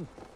Mm-hmm.